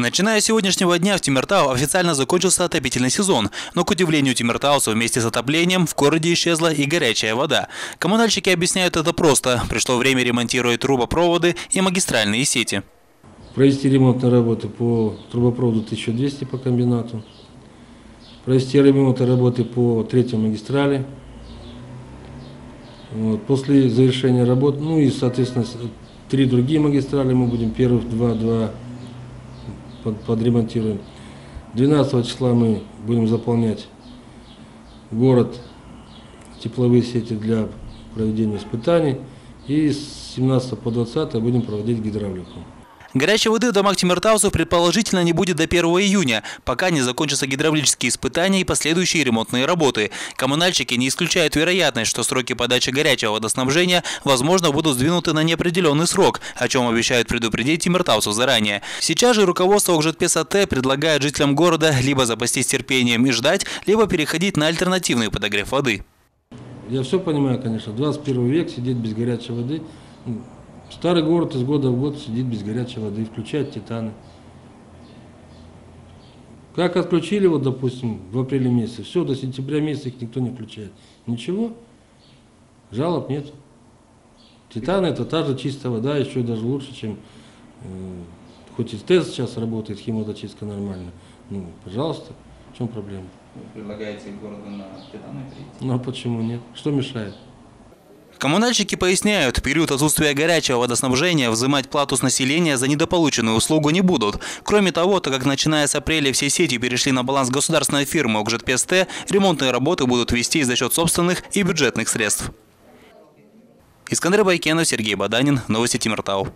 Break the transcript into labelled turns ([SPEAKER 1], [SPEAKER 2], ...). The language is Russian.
[SPEAKER 1] Начиная с сегодняшнего дня в Тимиртау официально закончился отопительный сезон, но, к удивлению тимиртауцев, вместе с отоплением в городе исчезла и горячая вода. Коммунальщики объясняют это просто. Пришло время ремонтировать трубопроводы и магистральные сети.
[SPEAKER 2] Провести ремонтные работы по трубопроводу 1200 по комбинату. Провести ремонтные работы по третьей магистрали. Вот. После завершения работ, ну и, соответственно, три другие магистрали мы будем, первых два, два подремонтируем. 12 числа мы будем заполнять город тепловые сети для проведения испытаний. И с 17 по 20 будем проводить гидравлику.
[SPEAKER 1] Горячей воды в домах тимиртаусов предположительно не будет до 1 июня, пока не закончатся гидравлические испытания и последующие ремонтные работы. Коммунальщики не исключают вероятность, что сроки подачи горячего водоснабжения, возможно, будут сдвинуты на неопределенный срок, о чем обещают предупредить тимиртаусов заранее. Сейчас же руководство ОГЖТПС-АТ предлагает жителям города либо запастись терпением и ждать, либо переходить на альтернативный подогрев воды.
[SPEAKER 2] Я все понимаю, конечно, 21 век сидеть без горячей воды Старый город из года в год сидит без горячей воды, включает титаны. Как отключили, вот, допустим, в апреле месяце, все, до сентября месяца их никто не включает. Ничего, жалоб нет. Титаны это та же чистая вода, еще даже лучше, чем, э, хоть и тест сейчас работает, химодочистка нормально. Ну, пожалуйста, в чем проблема?
[SPEAKER 3] Вы предлагаете городу на титаны перейти?
[SPEAKER 2] Ну а почему нет? Что мешает?
[SPEAKER 1] Коммунальщики поясняют, в период отсутствия горячего водоснабжения взимать плату с населения за недополученную услугу не будут. Кроме того, так как начиная с апреля все сети перешли на баланс государственной фирмы ОКЖТПСТ, ремонтные работы будут вести за счет собственных и бюджетных средств. Искандер Байкенов, Сергей Баданин, Новости Тимиртау.